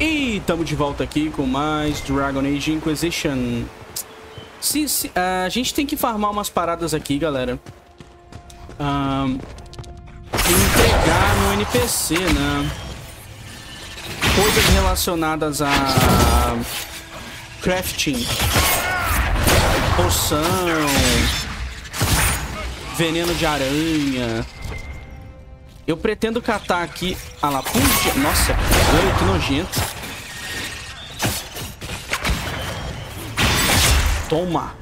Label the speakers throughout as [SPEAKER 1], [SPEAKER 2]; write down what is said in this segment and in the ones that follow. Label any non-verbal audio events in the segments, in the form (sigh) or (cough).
[SPEAKER 1] E estamos de volta aqui com mais Dragon Age Inquisition. Se, se, a gente tem que farmar umas paradas aqui, galera. Um, entregar no NPC, né? Coisas relacionadas a crafting, poção, veneno de aranha. Eu pretendo catar aqui a lapuz de... Nossa, que nojento. Toma.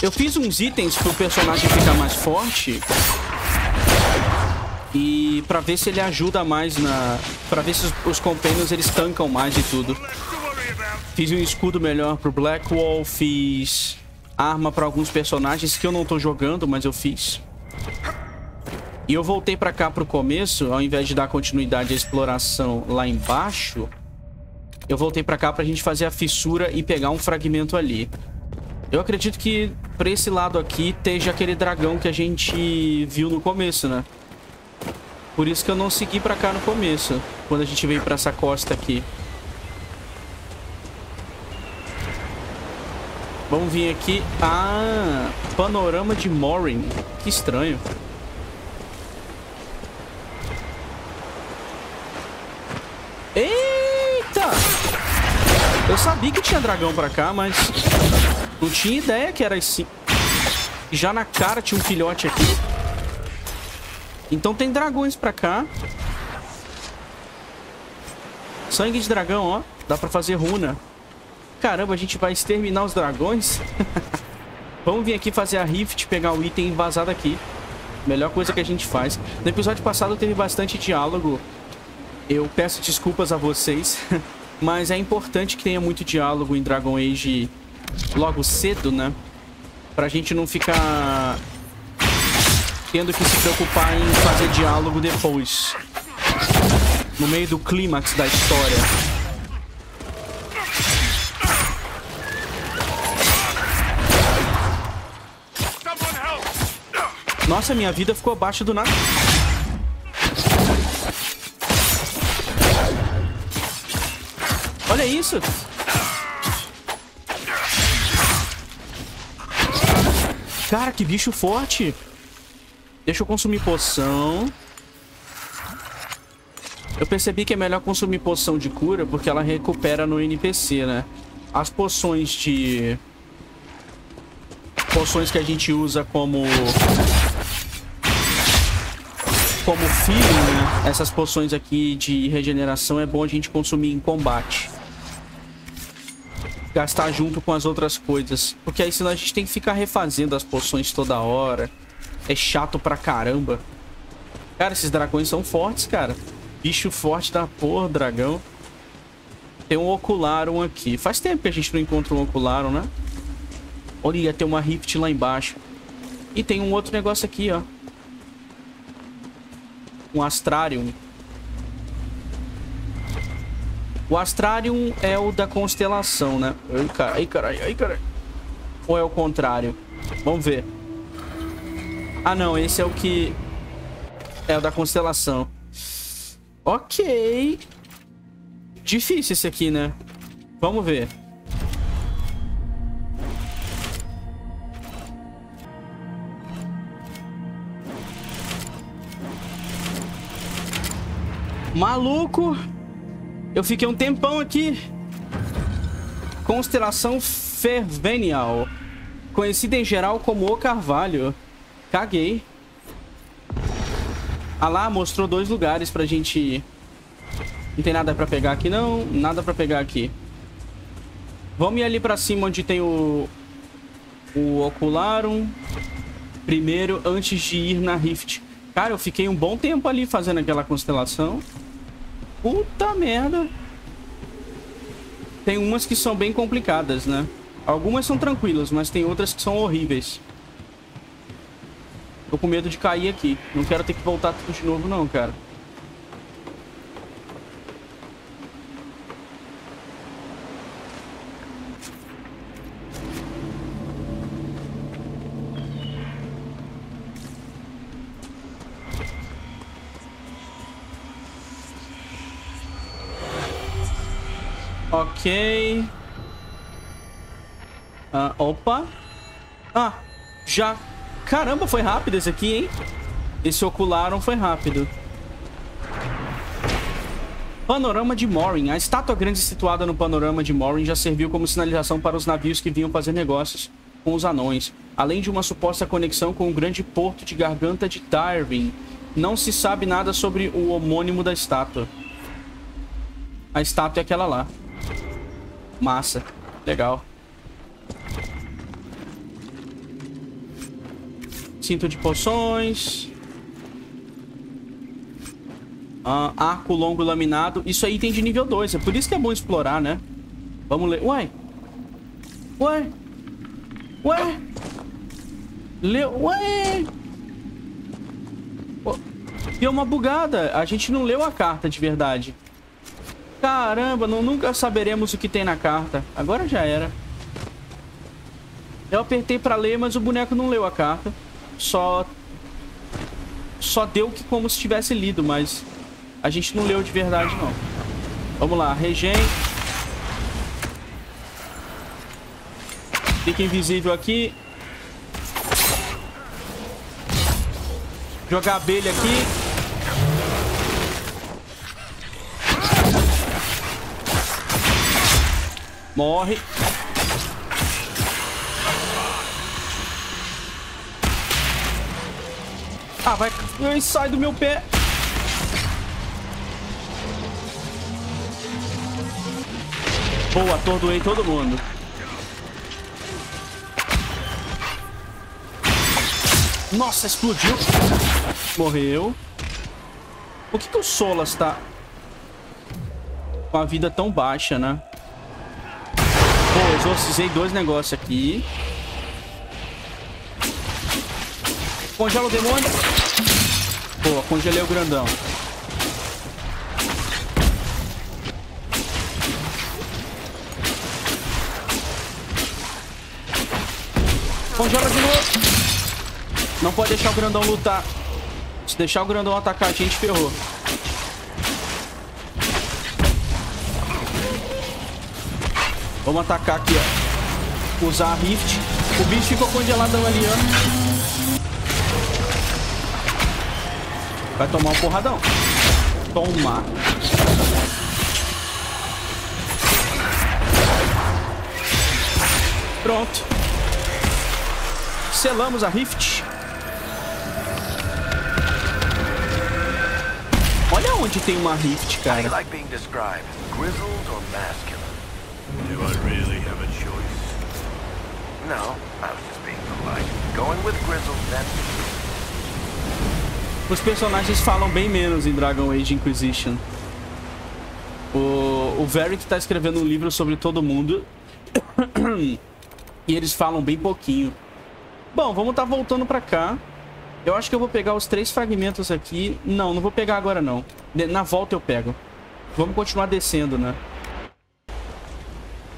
[SPEAKER 1] Eu fiz uns itens pro personagem ficar mais forte. E pra ver se ele ajuda mais na... Pra ver se os, os eles tancam mais e tudo. Fiz um escudo melhor pro Blackwall. Fiz arma pra alguns personagens que eu não tô jogando, mas eu fiz. E eu voltei pra cá pro começo, ao invés de dar continuidade à exploração lá embaixo, eu voltei pra cá pra gente fazer a fissura e pegar um fragmento ali. Eu acredito que pra esse lado aqui esteja aquele dragão que a gente viu no começo, né? Por isso que eu não segui pra cá no começo, quando a gente veio pra essa costa aqui. Vamos vir aqui. Ah, panorama de Morin. Que estranho. Eita! Eu sabia que tinha dragão pra cá, mas não tinha ideia que era assim. Já na cara tinha um filhote aqui. Então tem dragões pra cá. Sangue de dragão, ó. Dá pra fazer runa. Caramba, a gente vai exterminar os dragões? (laughs) Vamos vir aqui fazer a rift, pegar o item vazado aqui. Melhor coisa que a gente faz. No episódio passado teve bastante diálogo eu peço desculpas a vocês, (laughs) mas é importante que tenha muito diálogo em Dragon Age logo cedo, né? Pra gente não ficar tendo que se preocupar em fazer diálogo depois. No meio do clímax da história. Nossa, minha vida ficou abaixo do nada. Olha isso. Cara, que bicho forte. Deixa eu consumir poção. Eu percebi que é melhor consumir poção de cura porque ela recupera no NPC, né? As poções de... Poções que a gente usa como... Como filho, né? Essas poções aqui de regeneração é bom a gente consumir em combate gastar junto com as outras coisas. Porque aí senão a gente tem que ficar refazendo as poções toda hora. É chato pra caramba. Cara, esses dragões são fortes, cara. Bicho forte da porra, dragão. Tem um Ocularum aqui. Faz tempo que a gente não encontra um Ocularum, né? Olha, tem uma Rift lá embaixo. E tem um outro negócio aqui, ó. Um Astrarium. O Astrarium é o da constelação, né? Ai, caralho, ai, caralho, ai, caralho. Ou é o contrário? Vamos ver. Ah, não, esse é o que... É o da constelação. Ok. Difícil esse aqui, né? Vamos ver. Maluco! Eu fiquei um tempão aqui. Constelação Fervenial. Conhecida em geral como O Carvalho. Caguei. Ah lá, mostrou dois lugares pra gente ir. Não tem nada pra pegar aqui, não. Nada pra pegar aqui. Vamos ir ali pra cima onde tem o... O Ocularum. Primeiro, antes de ir na Rift. Cara, eu fiquei um bom tempo ali fazendo aquela constelação. Puta merda. Tem umas que são bem complicadas, né? Algumas são tranquilas, mas tem outras que são horríveis. Tô com medo de cair aqui. Não quero ter que voltar tudo de novo não, cara. Ok. Ah, opa. Ah, já. Caramba, foi rápido esse aqui, hein? Esse ocularam foi rápido. Panorama de Morin. A estátua grande situada no panorama de Morin já serviu como sinalização para os navios que vinham fazer negócios com os anões, além de uma suposta conexão com o grande porto de Garganta de Darwin. Não se sabe nada sobre o homônimo da estátua. A estátua é aquela lá. Massa. Legal. Cinto de poções. Ah, arco longo laminado. Isso aí tem de nível 2. É por isso que é bom explorar, né? Vamos ler. Ué. Ué. Ué. Leu. Ué. Deu uma bugada. A gente não leu a carta de verdade. Caramba, não, nunca saberemos o que tem na carta. Agora já era. Eu apertei pra ler, mas o boneco não leu a carta. Só... Só deu que como se tivesse lido, mas... A gente não leu de verdade, não. Vamos lá, regen. Fica invisível aqui. Jogar abelha aqui. Morre. Ah, vai... Ai, sai do meu pé. Boa, atordoei todo mundo. Nossa, explodiu. Morreu. Por que, que o Solas tá com a vida tão baixa, né? Exorcizei dois negócios aqui. Congela o demônio. Pô, congelei o grandão. Congela de novo. Não pode deixar o grandão lutar. Se deixar o grandão atacar a gente, ferrou. Vamos atacar aqui, ó. Usar a Rift. O bicho ficou congeladão ali, ó. Vai tomar um porradão. Toma. Pronto. Selamos a Rift. Olha onde tem uma Rift, cara. Do I really have a choice? No, I was just being polite. Going with Grizzle, then. Os personagens falam bem menos em Dragon Age Inquisition. O, o Varric tá escrevendo um livro sobre todo mundo. (coughs) e eles falam bem pouquinho. Bom, vamos tá voltando pra cá. Eu acho que eu vou pegar os três fragmentos aqui. Não, não vou pegar agora não. Na volta eu pego. Vamos continuar descendo, né?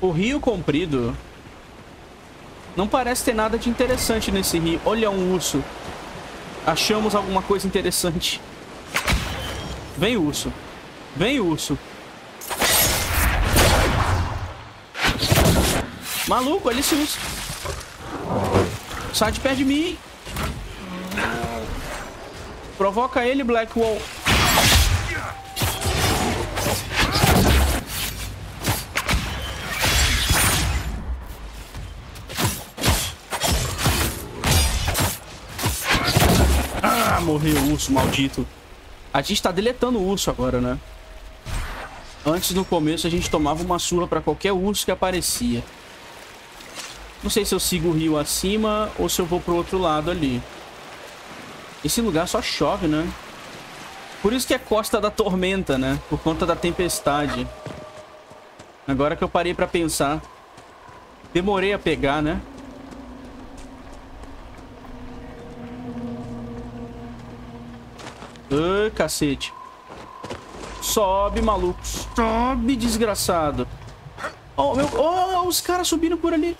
[SPEAKER 1] O rio comprido... Não parece ter nada de interessante nesse rio. Olha um urso. Achamos alguma coisa interessante. Vem, urso. Vem, urso. Maluco, olha esse urso. Sai de perto de mim. Provoca ele, Blackwall. Morrer o urso maldito. A gente tá deletando o urso agora, né? Antes, no começo, a gente tomava uma surra pra qualquer urso que aparecia. Não sei se eu sigo o rio acima ou se eu vou pro outro lado ali. Esse lugar só chove, né? Por isso que é Costa da Tormenta, né? Por conta da tempestade. Agora que eu parei pra pensar. Demorei a pegar, né? Ai, cacete. Sobe, maluco. Sobe, desgraçado. Oh, meu... oh os caras subindo por ali.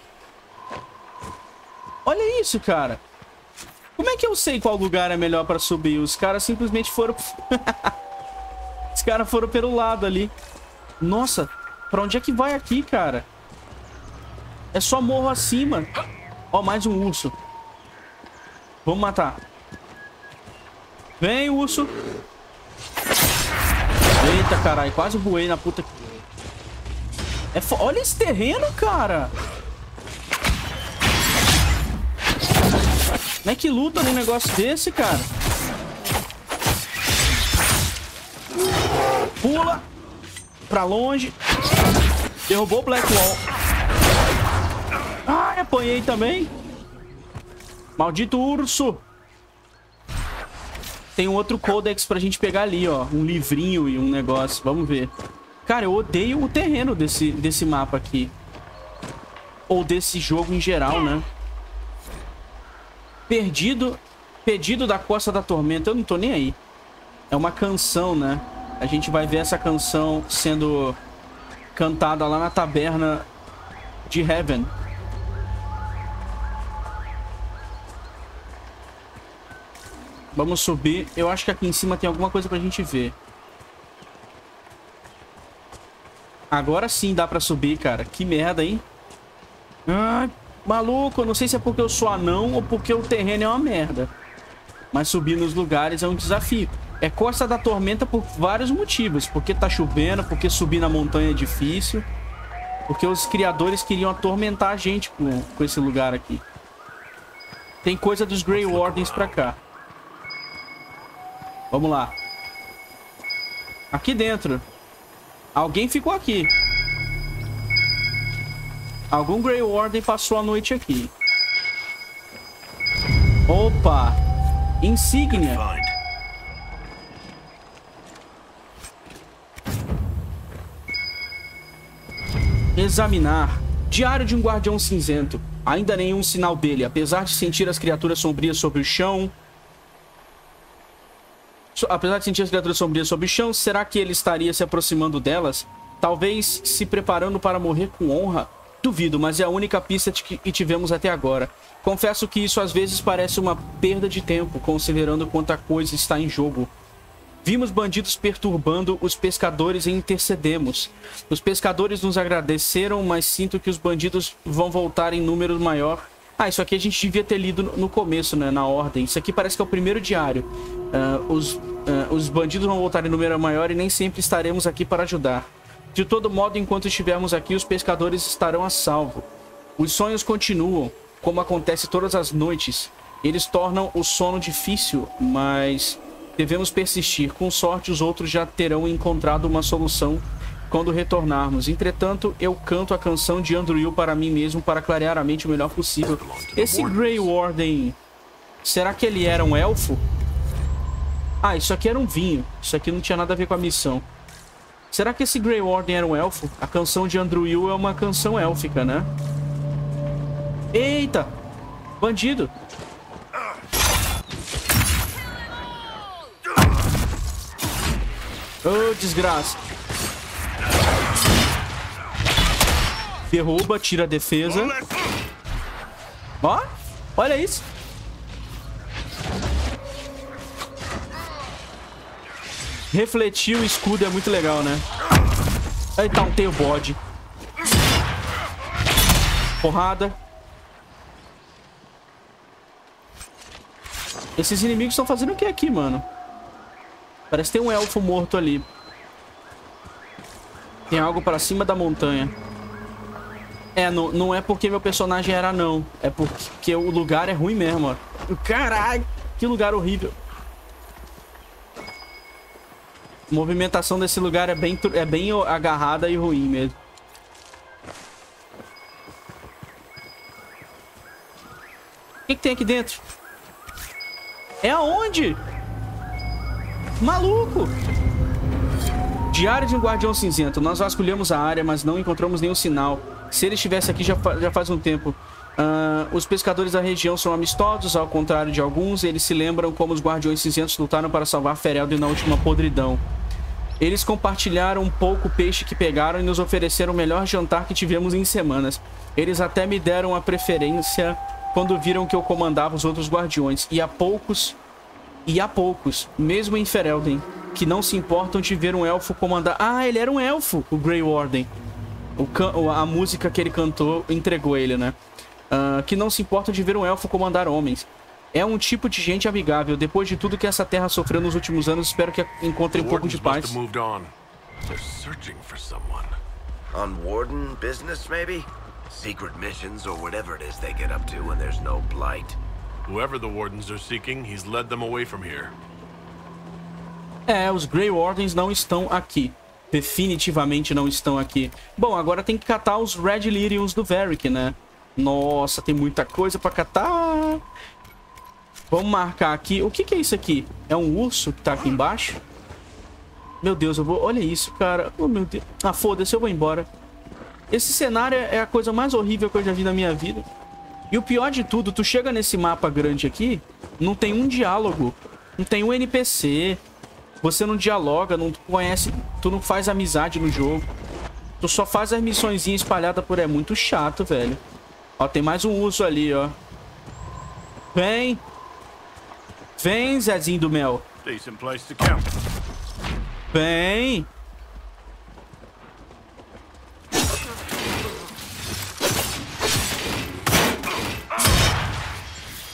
[SPEAKER 1] Olha isso, cara. Como é que eu sei qual lugar é melhor pra subir? Os caras simplesmente foram... (laughs) os caras foram pelo lado ali. Nossa, Pra onde é que vai aqui, cara? É só morro acima. Ó, mais um urso. Vamos matar. Vem, urso. Eita, caralho. Quase voei na puta. É fo... Olha esse terreno, cara. Como é que luta num negócio desse, cara? Pula. Pra longe. Derrubou o Black Wall. Ah, apanhei também. Maldito urso. Tem um outro codex pra gente pegar ali, ó. Um livrinho e um negócio. Vamos ver. Cara, eu odeio o terreno desse, desse mapa aqui. Ou desse jogo em geral, né? Perdido... Pedido da Costa da Tormenta. Eu não tô nem aí. É uma canção, né? A gente vai ver essa canção sendo cantada lá na taberna de Heaven. Vamos subir. Eu acho que aqui em cima tem alguma coisa pra gente ver. Agora sim dá pra subir, cara. Que merda, hein? Ai, maluco. Eu não sei se é porque eu sou anão ou porque o terreno é uma merda. Mas subir nos lugares é um desafio. É Costa da Tormenta por vários motivos. Porque tá chovendo, porque subir na montanha é difícil. Porque os criadores queriam atormentar a gente com, com esse lugar aqui. Tem coisa dos Grey Wardens pra cá. Vamos lá. Aqui dentro. Alguém ficou aqui. Algum Grey Warden passou a noite aqui. Opa! Insígnia. Examinar. Diário de um Guardião Cinzento. Ainda nenhum sinal dele. Apesar de sentir as criaturas sombrias sobre o chão, apesar de sentir as criaturas sombrias sob o chão, será que ele estaria se aproximando delas? Talvez se preparando para morrer com honra? Duvido, mas é a única pista que tivemos até agora. Confesso que isso às vezes parece uma perda de tempo, considerando quanta coisa está em jogo. Vimos bandidos perturbando os pescadores e intercedemos. Os pescadores nos agradeceram, mas sinto que os bandidos vão voltar em número maior ah, isso aqui a gente devia ter lido no começo, né? Na ordem. Isso aqui parece que é o primeiro diário. Uh, os, uh, os bandidos vão voltar em número maior e nem sempre estaremos aqui para ajudar. De todo modo, enquanto estivermos aqui, os pescadores estarão a salvo. Os sonhos continuam, como acontece todas as noites. Eles tornam o sono difícil, mas devemos persistir. Com sorte, os outros já terão encontrado uma solução quando retornarmos. Entretanto, eu canto a canção de Andrew para mim mesmo para clarear a mente o melhor possível. Esse Grey Warden, será que ele era um elfo? Ah, isso aqui era um vinho. Isso aqui não tinha nada a ver com a missão. Será que esse Grey Warden era um elfo? A canção de Andrew é uma canção élfica, né? Eita! Bandido! Oh, desgraça. Derruba, tira a defesa. Ó, olha isso. Refletir o escudo é muito legal, né? Tá, um teio bode. Porrada. Esses inimigos estão fazendo o que aqui, mano? Parece que tem um elfo morto ali. Tem algo para cima da montanha. É, não, não é porque meu personagem era não. É porque o lugar é ruim mesmo, ó. Caralho, que lugar horrível. A movimentação desse lugar é bem, é bem agarrada e ruim mesmo. O que, que tem aqui dentro? É aonde? Maluco! Diário de um Guardião Cinzento. Nós vasculhamos a área, mas não encontramos nenhum sinal. Se ele estivesse aqui já, já faz um tempo. Uh, os pescadores da região são amistosos, ao contrário de alguns. Eles se lembram como os Guardiões Cinzentos lutaram para salvar Ferelden na última podridão. Eles compartilharam um pouco o peixe que pegaram e nos ofereceram o melhor jantar que tivemos em semanas. Eles até me deram a preferência quando viram que eu comandava os outros guardiões. E há poucos, e há poucos, mesmo em Ferelden, que não se importam de ver um elfo comandar... Ah, ele era um elfo, o Grey Warden. O a música que ele cantou entregou ele, né? Uh, que não se importa de ver um elfo comandar homens. É um tipo de gente amigável. Depois de tudo que essa terra sofreu nos últimos anos, espero que encontre um pouco de paz. On Warden business, maybe? Secret missions or whatever it is they get up to when there's no blight. Whoever the Wardens are seeking, he's led them away from here. É, os Grey Wardens não estão aqui. Definitivamente não estão aqui. Bom, agora tem que catar os Red Lyriums do Varric, né? Nossa, tem muita coisa pra catar. Vamos marcar aqui. O que, que é isso aqui? É um urso que tá aqui embaixo? Meu Deus, eu vou... Olha isso, cara. Oh, meu Deus. Ah, foda-se, eu vou embora. Esse cenário é a coisa mais horrível que eu já vi na minha vida. E o pior de tudo, tu chega nesse mapa grande aqui, não tem um diálogo, não tem um NPC, você não dialoga, não conhece, tu não faz amizade no jogo. Tu só faz as missões espalhadas por... É muito chato, velho. Ó, tem mais um urso ali, ó. Vem. Vem, Zezinho do Mel. Vem.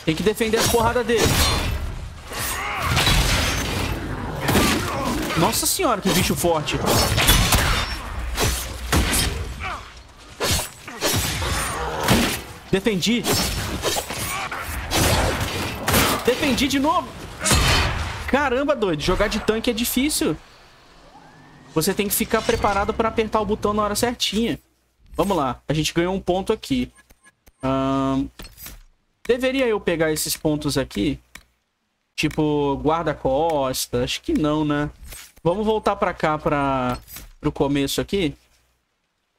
[SPEAKER 1] Tem que defender as porradas dele. Nossa senhora, que bicho forte. Defendi. Defendi de novo. Caramba, doido. Jogar de tanque é difícil. Você tem que ficar preparado para apertar o botão na hora certinha. Vamos lá. A gente ganhou um ponto aqui. Deveria eu pegar esses pontos aqui? Tipo, guarda-costas? Acho que não, né? Vamos voltar pra cá, pra... pro começo aqui.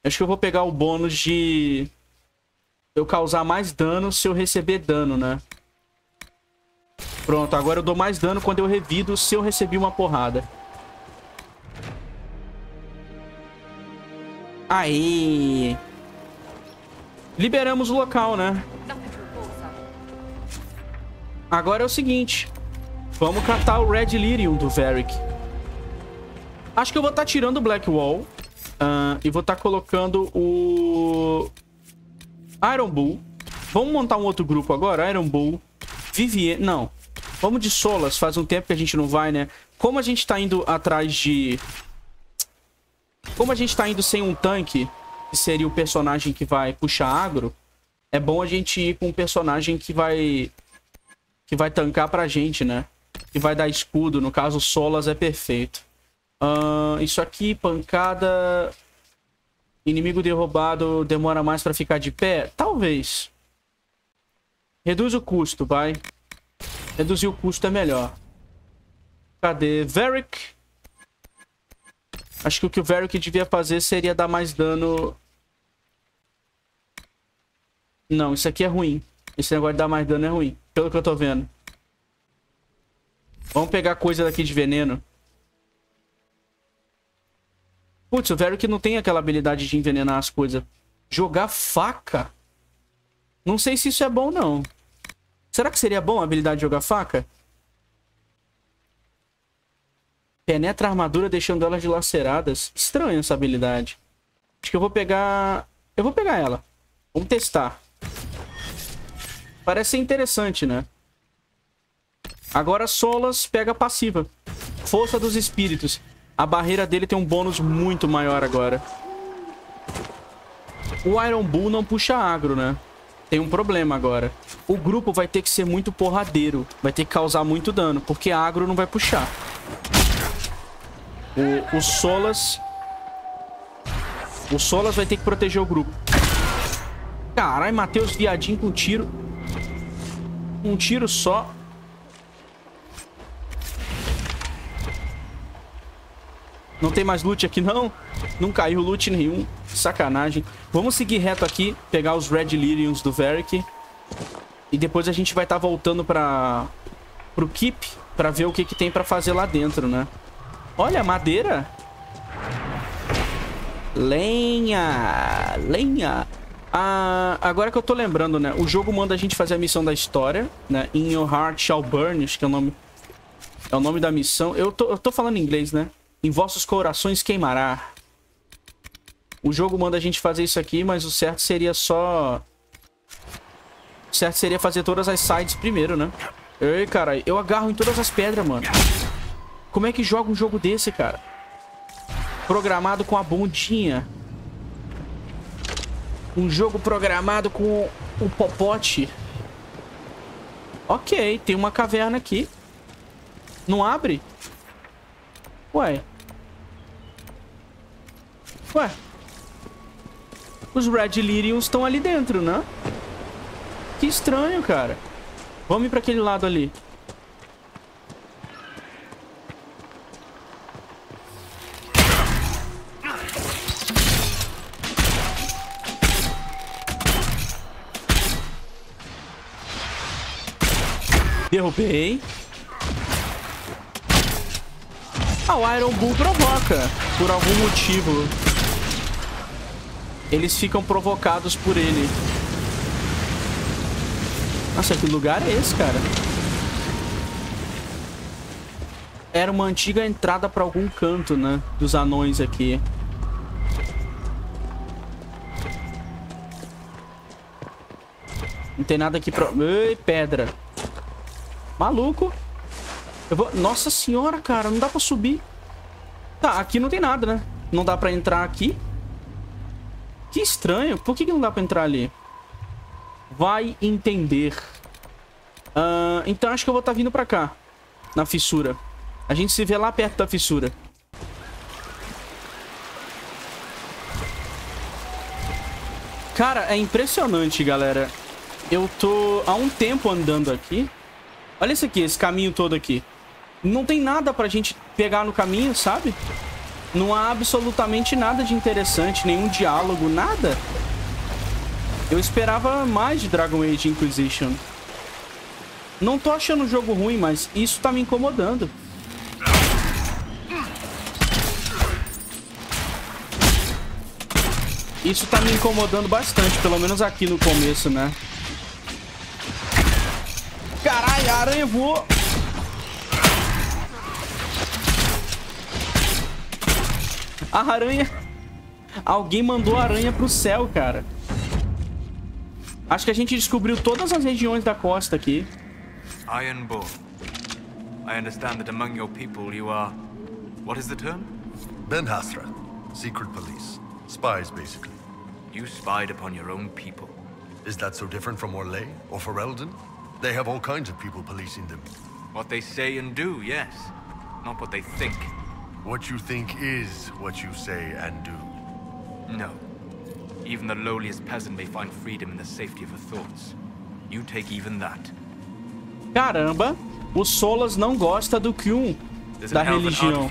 [SPEAKER 1] Acho que eu vou pegar o bônus de... Eu causar mais dano se eu receber dano, né? Pronto, agora eu dou mais dano quando eu revido se eu recebi uma porrada. Aí. Liberamos o local, né? Agora é o seguinte. Vamos catar o Red Lyrium do Varric. Acho que eu vou estar tá tirando o Black Wall. Uh, e vou estar tá colocando o... Iron Bull. Vamos montar um outro grupo agora? Iron Bull. Vivier... Não. Vamos de Solas. Faz um tempo que a gente não vai, né? Como a gente tá indo atrás de... Como a gente tá indo sem um tanque, que seria o personagem que vai puxar agro, é bom a gente ir com um personagem que vai... Que vai tancar pra gente, né? Que vai dar escudo. No caso, Solas é perfeito. Uh, isso aqui, pancada... Inimigo derrubado demora mais pra ficar de pé? Talvez. Reduz o custo, vai. Reduzir o custo é melhor. Cadê? Varric. Acho que o que o Varric devia fazer seria dar mais dano... Não, isso aqui é ruim. Esse negócio de dar mais dano é ruim. Pelo que eu tô vendo. Vamos pegar coisa daqui de veneno. Putz, o Varric não tem aquela habilidade de envenenar as coisas. Jogar faca? Não sei se isso é bom, não. Será que seria bom a habilidade de jogar faca? Penetra a armadura deixando elas dilaceradas. Estranho essa habilidade. Acho que eu vou pegar... Eu vou pegar ela. Vamos testar. Parece ser interessante, né? Agora Solas pega passiva. Força dos espíritos. A barreira dele tem um bônus muito maior agora. O Iron Bull não puxa agro, né? Tem um problema agora. O grupo vai ter que ser muito porradeiro. Vai ter que causar muito dano, porque agro não vai puxar. O, o Solas... O Solas vai ter que proteger o grupo. Caralho, matei os viadinhos com tiro. Um tiro só. Não tem mais loot aqui, não? Não caiu loot nenhum. Sacanagem. Vamos seguir reto aqui, pegar os Red Lyriums do Varric. E depois a gente vai estar tá voltando para pro Keep para ver o que, que tem para fazer lá dentro, né? Olha, madeira. Lenha. Lenha. Ah, agora que eu tô lembrando, né? O jogo manda a gente fazer a missão da história, né? In Your Heart Shall Burn, acho que é o nome... É o nome da missão. Eu tô, eu tô falando em inglês, né? Em vossos corações queimará. O jogo manda a gente fazer isso aqui, mas o certo seria só... O certo seria fazer todas as sides primeiro, né? Ei, cara, eu agarro em todas as pedras, mano. Como é que joga um jogo desse, cara? Programado com a bundinha. Um jogo programado com o popote. Ok, tem uma caverna aqui. Não abre? Ué. Ué. Os Red Lyriums estão ali dentro, né? Que estranho, cara. Vamos ir pra aquele lado ali. Derrubei. Ah, o Iron Bull provoca. Por algum motivo. Eles ficam provocados por ele. Nossa, que lugar é esse, cara? Era uma antiga entrada pra algum canto, né? Dos anões aqui. Não tem nada aqui pra... Ei, pedra. Maluco. Eu vou... Nossa senhora, cara. Não dá pra subir. Tá, aqui não tem nada, né? Não dá pra entrar aqui. Que estranho. Por que, que não dá pra entrar ali? Vai entender. Uh, então acho que eu vou estar tá vindo pra cá. Na fissura. A gente se vê lá perto da fissura. Cara, é impressionante, galera. Eu tô há um tempo andando aqui. Olha isso aqui, esse caminho todo aqui. Não tem nada pra gente pegar no caminho, sabe? Não há absolutamente nada de interessante, nenhum diálogo, nada. Eu esperava mais de Dragon Age Inquisition. Não tô achando o jogo ruim, mas isso tá me incomodando. Isso tá me incomodando bastante, pelo menos aqui no começo, né? Caralho, a aranha voou. A aranha... Alguém mandou a aranha pro céu, cara. Acho que a gente descobriu todas as regiões da costa aqui. Iron Bull. I understand that among your people you are... What is the term?
[SPEAKER 2] Ben Hasra. Secret police. Spies, basically.
[SPEAKER 1] You spied upon your own people.
[SPEAKER 2] Is that so different from Orlais or Ferelden? They have all kinds of people policing them.
[SPEAKER 1] What they say and do, yes. Not what they think.
[SPEAKER 2] What you think is what you say and do.
[SPEAKER 1] No. Even the lowliest peasant may find freedom in the safety of her thoughts. You take even that. Caramba, o Solas não gosta do Kyun, da religião.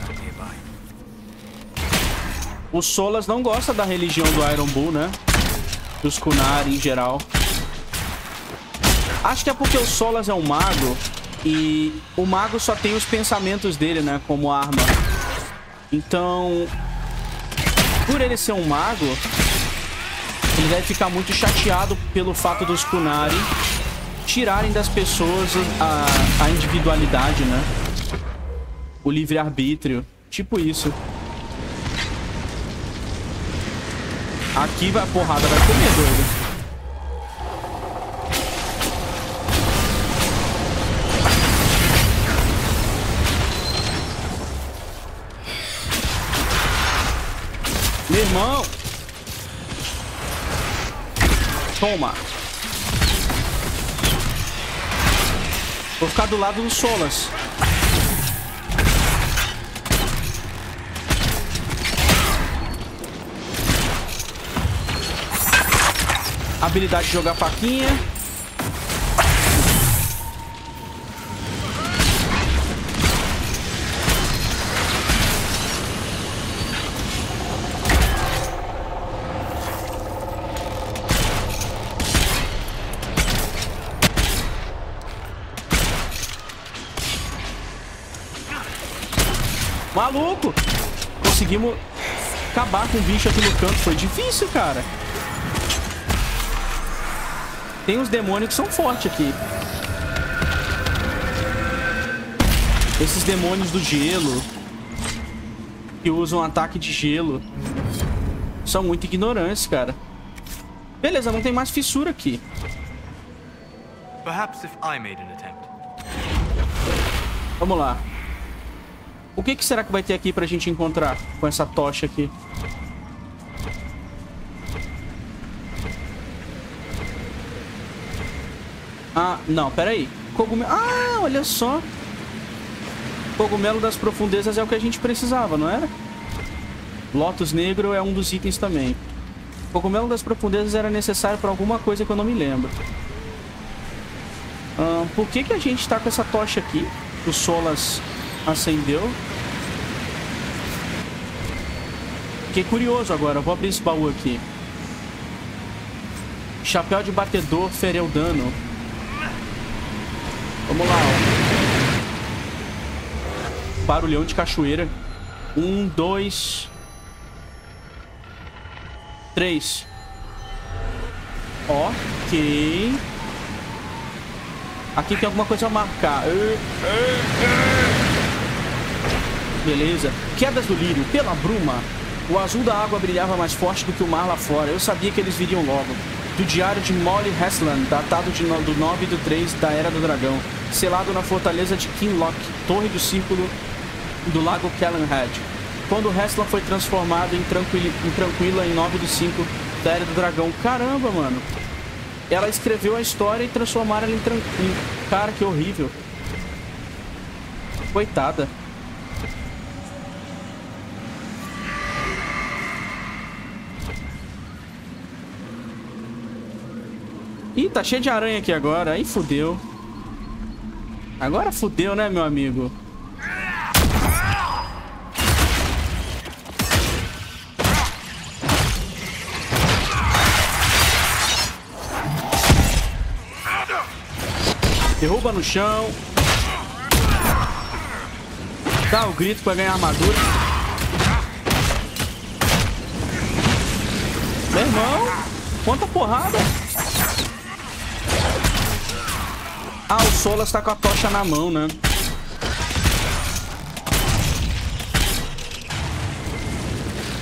[SPEAKER 1] O Solas não gosta da religião do Iron Bull, né? Dos Kunari em geral. Acho que é porque o Solas é um mago e o mago só tem os pensamentos dele, né, como arma. Então, por ele ser um mago, ele deve ficar muito chateado pelo fato dos Kunari tirarem das pessoas a, a individualidade, né? O livre-arbítrio. Tipo isso. Aqui vai, a porrada vai comer, doido. Meu irmão. Toma. Vou ficar do lado do Solas. Habilidade de jogar faquinha. Maluco! Conseguimos acabar com o bicho aqui no canto. Foi difícil, cara. Tem uns demônios que são fortes aqui. Esses demônios do gelo. Que usam ataque de gelo. São muito ignorantes, cara. Beleza, não tem mais fissura aqui. Vamos lá. O que, que será que vai ter aqui pra gente encontrar com essa tocha aqui? Ah, não, peraí. Cogumelo... Ah, olha só. Cogumelo das profundezas é o que a gente precisava, não era? Lotus negro é um dos itens também. Cogumelo das profundezas era necessário para alguma coisa que eu não me lembro. Ah, por que, que a gente tá com essa tocha aqui? O Solas acendeu. Fiquei curioso agora. Vou abrir esse baú aqui. Chapéu de batedor fereu dano. Vamos lá, ó. Barulhão de cachoeira. Um, dois... Três. Ok. Aqui tem alguma coisa a marcar. Beleza. Quedas do lírio. Pela bruma. O azul da água brilhava mais forte do que o mar lá fora. Eu sabia que eles viriam logo. Do diário de Molly Hesland, datado de no, do 9 do 3 da Era do Dragão. Selado na fortaleza de Kinloch, Torre do Círculo do Lago Kellenhead quando Hesla foi transformado em, tranquila, em Tranquila em 9 de 5 da Era do Dragão. Caramba, mano. Ela escreveu a história e transformaram ela em Tranquila. Cara, que horrível. Coitada. Ih, tá cheio de aranha aqui agora. Aí fudeu. Agora fudeu, né, meu amigo? Derruba no chão. Dá o grito pra ganhar armadura. Meu irmão, quanta porrada. Ah, o Solas tá com a tocha na mão, né?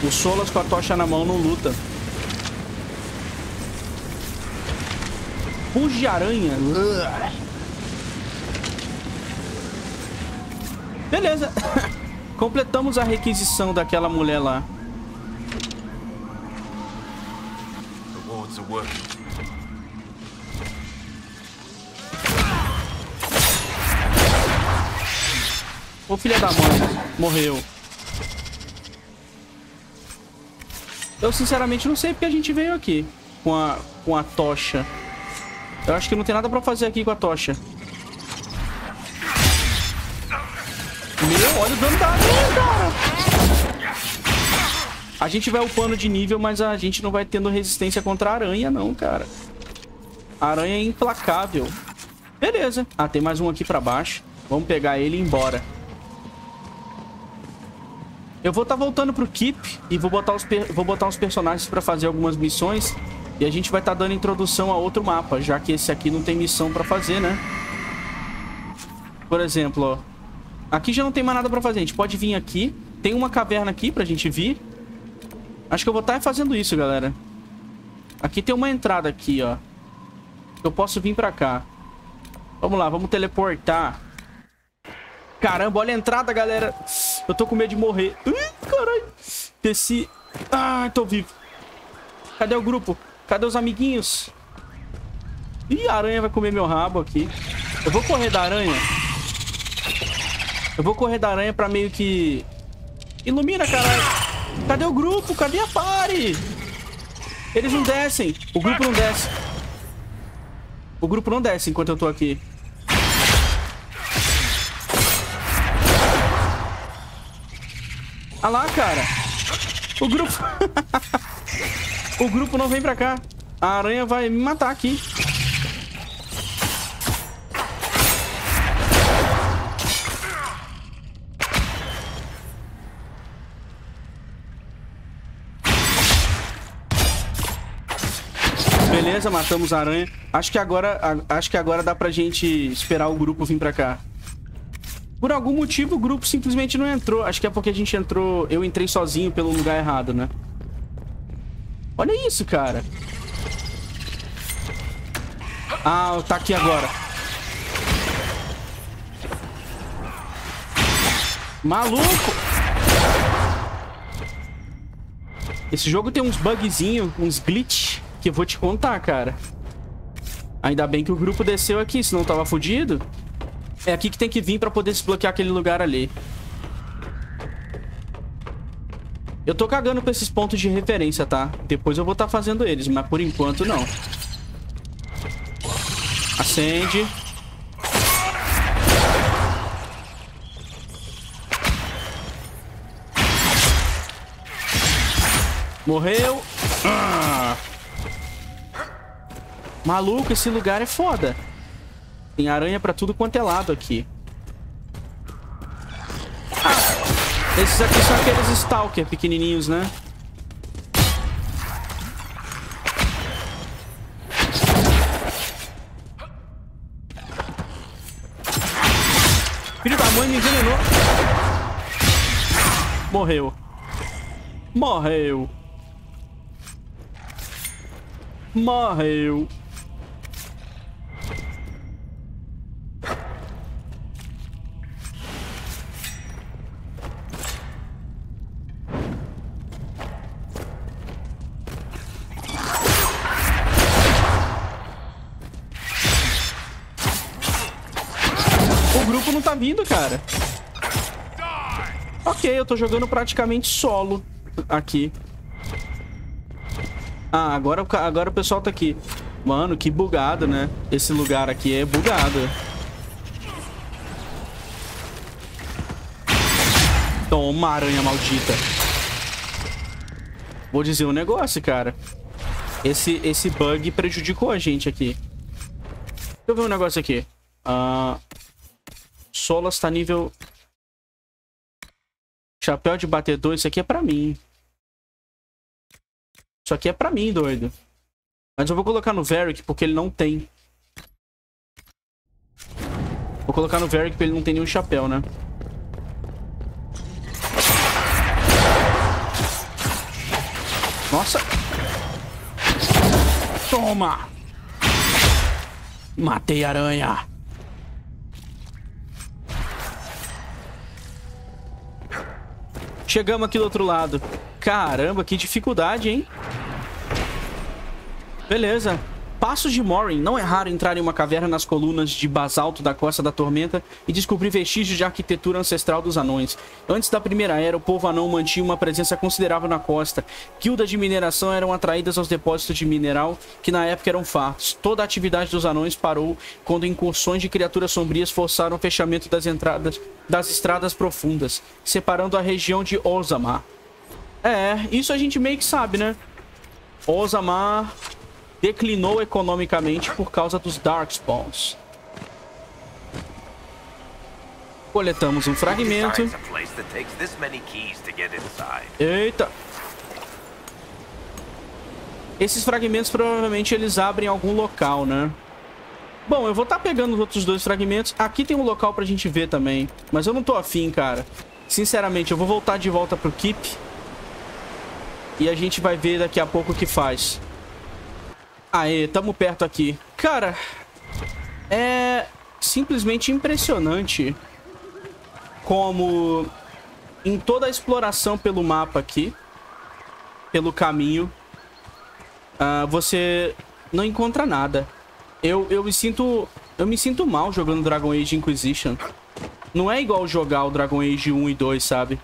[SPEAKER 1] O Solas com a tocha na mão não luta. Puge de aranha. Beleza. (laughs) Completamos a requisição daquela mulher lá. Ô filha da mãe, morreu. Eu sinceramente não sei porque a gente veio aqui com a, com a tocha. Eu acho que não tem nada pra fazer aqui com a tocha. Meu, olha o dano da aranha, cara. A gente vai upando de nível, mas a gente não vai tendo resistência contra a aranha, não, cara. A aranha é implacável. Beleza. Ah, tem mais um aqui pra baixo. Vamos pegar ele e ir embora. Eu vou estar tá voltando pro Keep e vou botar os, vou botar os personagens pra fazer algumas missões. E a gente vai estar tá dando introdução a outro mapa, já que esse aqui não tem missão pra fazer, né? Por exemplo, ó. Aqui já não tem mais nada pra fazer. A gente pode vir aqui. Tem uma caverna aqui pra gente vir. Acho que eu vou estar fazendo isso, galera. Aqui tem uma entrada aqui, ó. Eu posso vir pra cá. Vamos lá, vamos teleportar. Caramba, olha a entrada, galera. Eu tô com medo de morrer. Ih, caralho. Desci. Ai, tô vivo. Cadê o grupo? Cadê os amiguinhos? Ih, a aranha vai comer meu rabo aqui. Eu vou correr da aranha. Eu vou correr da aranha pra meio que... Ilumina, caralho. Cadê o grupo? Cadê a pare? Eles não descem. O grupo não desce. O grupo não desce enquanto eu tô aqui. Ah lá, cara. O grupo... (laughs) o grupo não vem pra cá. A aranha vai me matar aqui. Beleza, matamos a aranha. Acho que agora, acho que agora dá pra gente esperar o grupo vir pra cá. Por algum motivo, o grupo simplesmente não entrou. Acho que é porque a gente entrou... Eu entrei sozinho pelo lugar errado, né? Olha isso, cara. Ah, tá aqui agora. Maluco! Esse jogo tem uns bugzinhos, uns glitch, que eu vou te contar, cara. Ainda bem que o grupo desceu aqui, senão tava fudido. É aqui que tem que vir pra poder desbloquear aquele lugar ali. Eu tô cagando pra esses pontos de referência, tá? Depois eu vou estar tá fazendo eles, mas por enquanto não. Acende. Morreu. Ah. Maluco, esse lugar é foda. Tem aranha pra tudo quanto é lado aqui. Ah, esses aqui são aqueles Stalker pequenininhos, né? Filho da mãe me envenenou. Morreu. Morreu. Morreu. Vindo, cara. Ok, eu tô jogando praticamente solo aqui. Ah, agora, agora o pessoal tá aqui. Mano, que bugado, né? Esse lugar aqui é bugado. Toma, aranha maldita. Vou dizer um negócio, cara. Esse, esse bug prejudicou a gente aqui. Deixa eu ver um negócio aqui. Uh... Solas tá nível... Chapéu de batedor, isso aqui é pra mim. Isso aqui é pra mim, doido. Mas eu vou colocar no Varric porque ele não tem. Vou colocar no Varric porque ele não tem nenhum chapéu, né? Nossa! Toma! Matei a aranha! Chegamos aqui do outro lado. Caramba, que dificuldade, hein? Beleza. Passos de Morin. Não é raro entrar em uma caverna nas colunas de basalto da Costa da Tormenta e descobrir vestígios de arquitetura ancestral dos anões. Antes da Primeira Era, o povo anão mantinha uma presença considerável na costa. Guildas de mineração eram atraídas aos depósitos de mineral, que na época eram fartos. Toda a atividade dos anões parou quando incursões de criaturas sombrias forçaram o fechamento das entradas das estradas profundas, separando a região de Ozamar. É, isso a gente meio que sabe, né? Ozamar declinou economicamente por causa dos Darkspawns. Coletamos um fragmento. Eita! Esses fragmentos provavelmente eles abrem algum local, né? Bom, eu vou estar tá pegando os outros dois fragmentos. Aqui tem um local pra gente ver também. Mas eu não tô afim, cara. Sinceramente, eu vou voltar de volta pro Keep. E a gente vai ver daqui a pouco o que faz. Aê, tamo perto aqui. Cara, é simplesmente impressionante como em toda a exploração pelo mapa aqui, pelo caminho, uh, você não encontra nada. Eu, eu me sinto eu me sinto mal jogando Dragon Age Inquisition. Não é igual jogar o Dragon Age 1 e 2, sabe?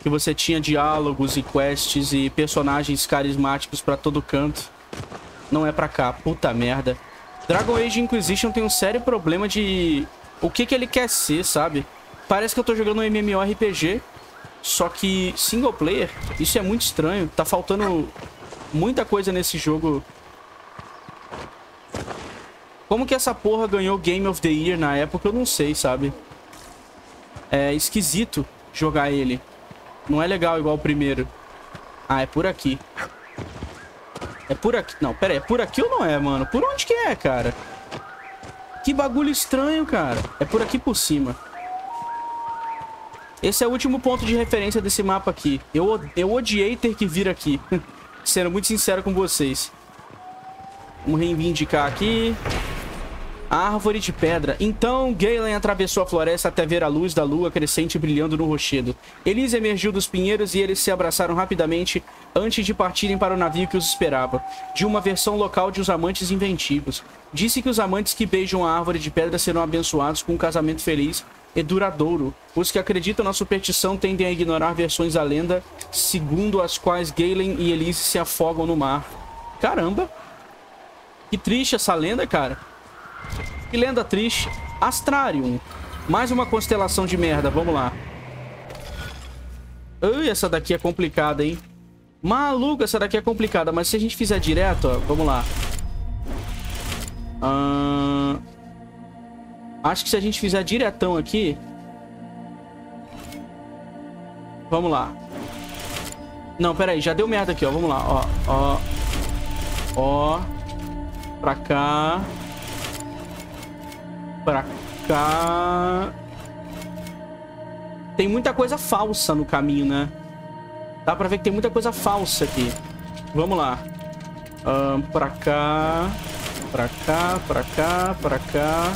[SPEAKER 1] Que você tinha diálogos e quests e personagens carismáticos pra todo canto. Não é pra cá. Puta merda. Dragon Age Inquisition tem um sério problema de... O que que ele quer ser, sabe? Parece que eu tô jogando um MMORPG, só que single player. Isso é muito estranho. Tá faltando muita coisa nesse jogo como que essa porra ganhou Game of the Year na época, eu não sei, sabe? É esquisito jogar ele. Não é legal igual o primeiro. Ah, é por aqui. É por aqui. Não, pera aí. É por aqui ou não é, mano? Por onde que é, cara? Que bagulho estranho, cara. É por aqui por cima. Esse é o último ponto de referência desse mapa aqui. Eu, eu odiei ter que vir aqui. (laughs) Sendo muito sincero com vocês. Vamos reivindicar aqui. Árvore de pedra. Então, Galen atravessou a floresta até ver a luz da lua crescente brilhando no rochedo. Elise emergiu dos pinheiros e eles se abraçaram rapidamente antes de partirem para o navio que os esperava, de uma versão local de Os Amantes Inventivos. Disse que os amantes que beijam a árvore de pedra serão abençoados com um casamento feliz e duradouro. Os que acreditam na superstição tendem a ignorar versões da lenda, segundo as quais Galen e Elise se afogam no mar. Caramba! Que triste essa lenda, cara. Que lenda triste. Astrarium. Mais uma constelação de merda. Vamos lá. Ui, essa daqui é complicada, hein? Maluco, essa daqui é complicada. Mas se a gente fizer direto, ó. Vamos lá. Uh... Acho que se a gente fizer diretão aqui... Vamos lá. Não, pera aí. Já deu merda aqui, ó. Vamos lá. Ó, ó. Ó. Pra cá pra cá... Tem muita coisa falsa no caminho, né? Dá pra ver que tem muita coisa falsa aqui. Vamos lá. Um, pra cá... Pra cá, pra cá, pra cá...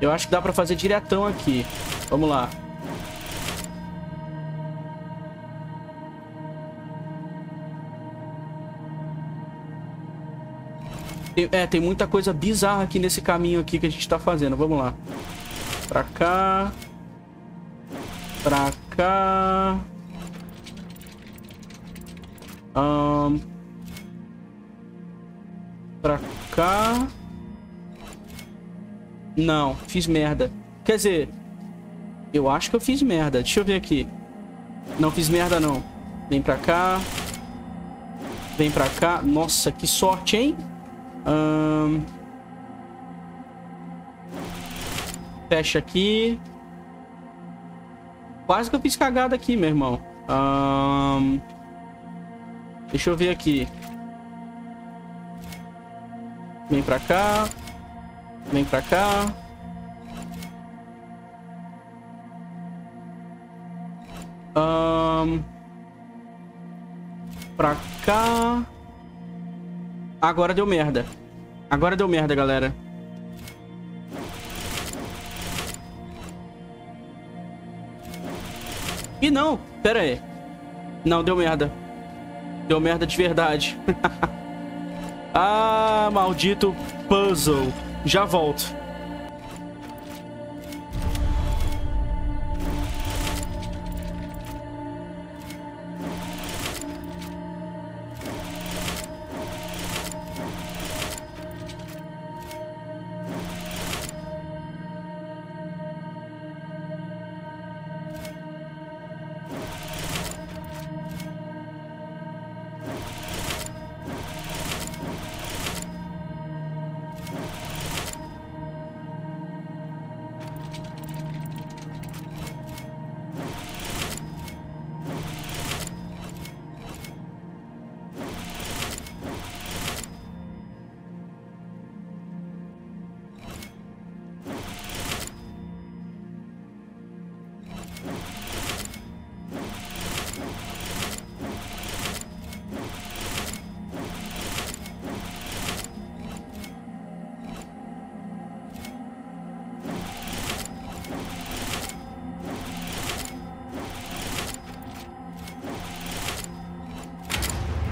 [SPEAKER 1] Eu acho que dá pra fazer diretão aqui. Vamos lá. Tem, é, tem muita coisa bizarra aqui nesse caminho aqui que a gente tá fazendo. Vamos lá. Pra cá. Pra cá. Um, pra cá. Não, fiz merda. Quer dizer, eu acho que eu fiz merda. Deixa eu ver aqui. Não fiz merda, não. Vem pra cá. Vem pra cá. Nossa, que sorte, hein? Fecha aqui. Quase que eu fiz cagada aqui, meu irmão. Deixa eu ver aqui. Vem pra cá. Vem pra cá. Um, pra cá. Agora deu merda. Agora deu merda, galera. E não, pera aí. Não, deu merda. Deu merda de verdade. (laughs) ah, maldito puzzle. Já volto.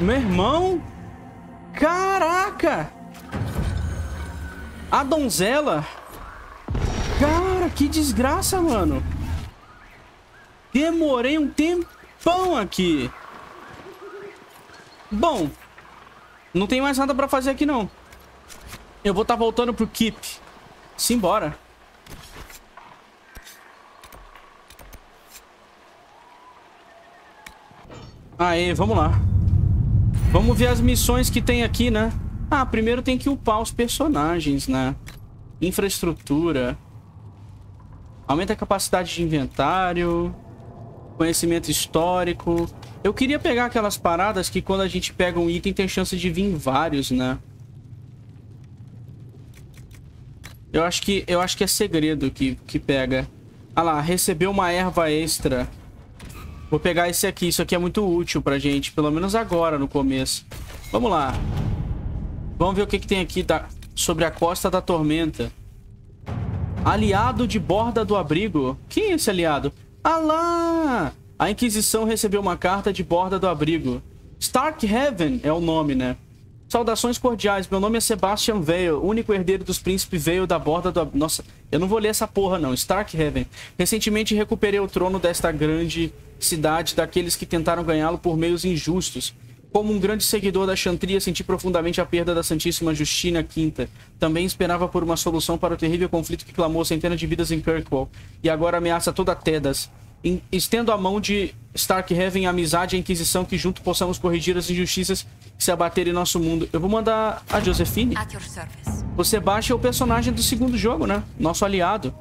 [SPEAKER 1] Meu irmão? Caraca! A donzela? Cara, que desgraça, mano. Demorei um tempão aqui. Bom, não tem mais nada pra fazer aqui, não. Eu vou estar tá voltando pro Keep. Simbora. Aê, vamos lá. Vamos ver as missões que tem aqui, né? Ah, primeiro tem que upar os personagens, né? Infraestrutura. Aumenta a capacidade de inventário. Conhecimento histórico. Eu queria pegar aquelas paradas que quando a gente pega um item tem chance de vir vários, né? Eu acho que, eu acho que é segredo que, que pega. Ah lá, recebeu uma erva extra. Vou pegar esse aqui. Isso aqui é muito útil pra gente. Pelo menos agora, no começo. Vamos lá. Vamos ver o que, que tem aqui da... sobre a Costa da Tormenta. Aliado de borda do abrigo. Quem é esse aliado? Ah lá! A Inquisição recebeu uma carta de borda do abrigo. Stark Heaven é o nome, né? Saudações cordiais, meu nome é Sebastian Vale, único herdeiro dos príncipes Vale da borda do... Nossa, eu não vou ler essa porra não, Stark Heaven. Recentemente recuperei o trono desta grande cidade daqueles que tentaram ganhá-lo por meios injustos. Como um grande seguidor da Chantria, senti profundamente a perda da Santíssima Justina V. Também esperava por uma solução para o terrível conflito que clamou centenas de vidas em Kirkwall e agora ameaça toda a Estendo a mão de Starkhaven, amizade e Inquisição que junto possamos corrigir as injustiças que se abaterem em nosso mundo. Eu vou mandar a Josephine. Você baixa o personagem do segundo jogo, né? Nosso aliado.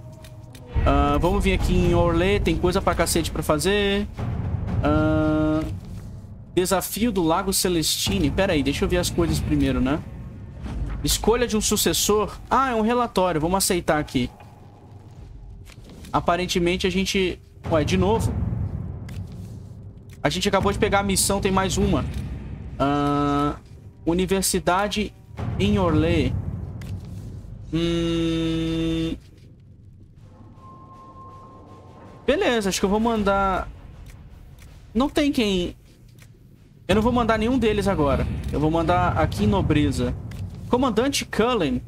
[SPEAKER 1] Uh, vamos vir aqui em Orlé, tem coisa pra cacete pra fazer. Uh, desafio do Lago Celestine. Pera aí, deixa eu ver as coisas primeiro, né? Escolha de um sucessor. Ah, é um relatório. Vamos aceitar aqui. Aparentemente a gente Ué, de novo. A gente acabou de pegar a missão, tem mais uma. Uh, Universidade em Orlé. Hum... Beleza, acho que eu vou mandar... Não tem quem... Eu não vou mandar nenhum deles agora. Eu vou mandar aqui em Nobreza. Comandante Cullen.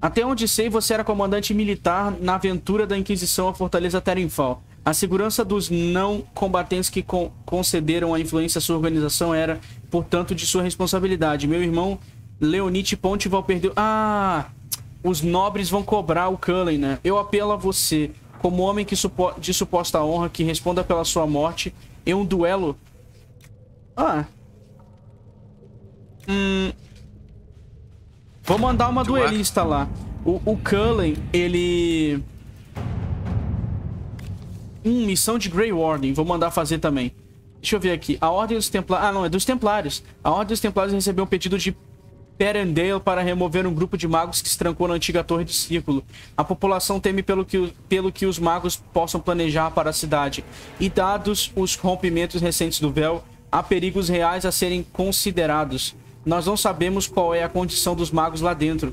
[SPEAKER 1] Até onde sei, você era comandante militar na aventura da Inquisição à Fortaleza Terenfall. A segurança dos não combatentes que con concederam a influência à sua organização era, portanto, de sua responsabilidade. Meu irmão Leonite Pontival perdeu... Ah! Os nobres vão cobrar o Cullen, né? Eu apelo a você, como homem que supo de suposta honra, que responda pela sua morte em um duelo... Ah... Hum... Vou mandar uma duelista lá. O, o Cullen, ele Hum, missão de Grey Warden. Vou mandar fazer também. Deixa eu ver aqui. A Ordem dos Templários... Ah, não. É dos Templários. A Ordem dos Templários recebeu um pedido de Perendale para remover um grupo de magos que se trancou na antiga Torre do Círculo. A população teme pelo que, pelo que os magos possam planejar para a cidade. E dados os rompimentos recentes do véu, há perigos reais a serem considerados. Nós não sabemos qual é a condição dos magos lá dentro.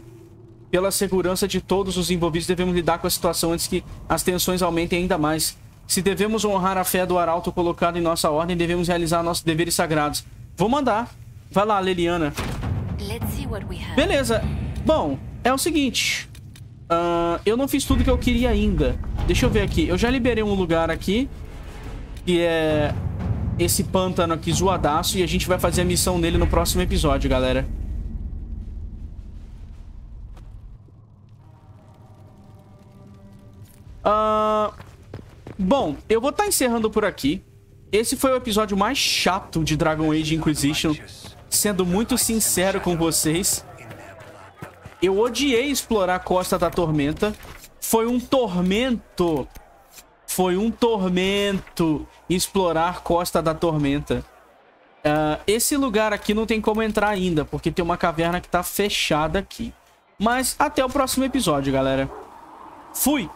[SPEAKER 1] Pela segurança de todos os envolvidos, devemos lidar com a situação antes que as tensões aumentem ainda mais. Se devemos honrar a fé do arauto colocado em nossa ordem, devemos realizar nossos deveres sagrados. Vou mandar. Vai lá, Leliana. Beleza. Bom, é o seguinte. Uh, eu não fiz tudo que eu queria ainda. Deixa eu ver aqui. Eu já liberei um lugar aqui. Que é esse pântano aqui zoadaço. E a gente vai fazer a missão nele no próximo episódio, galera. Uh, Bom, eu vou estar tá encerrando por aqui. Esse foi o episódio mais chato de Dragon Age Inquisition. Sendo muito sincero com vocês. Eu odiei explorar a Costa da Tormenta. Foi um tormento. Foi um tormento explorar Costa da Tormenta. Uh, esse lugar aqui não tem como entrar ainda, porque tem uma caverna que tá fechada aqui. Mas até o próximo episódio, galera. Fui!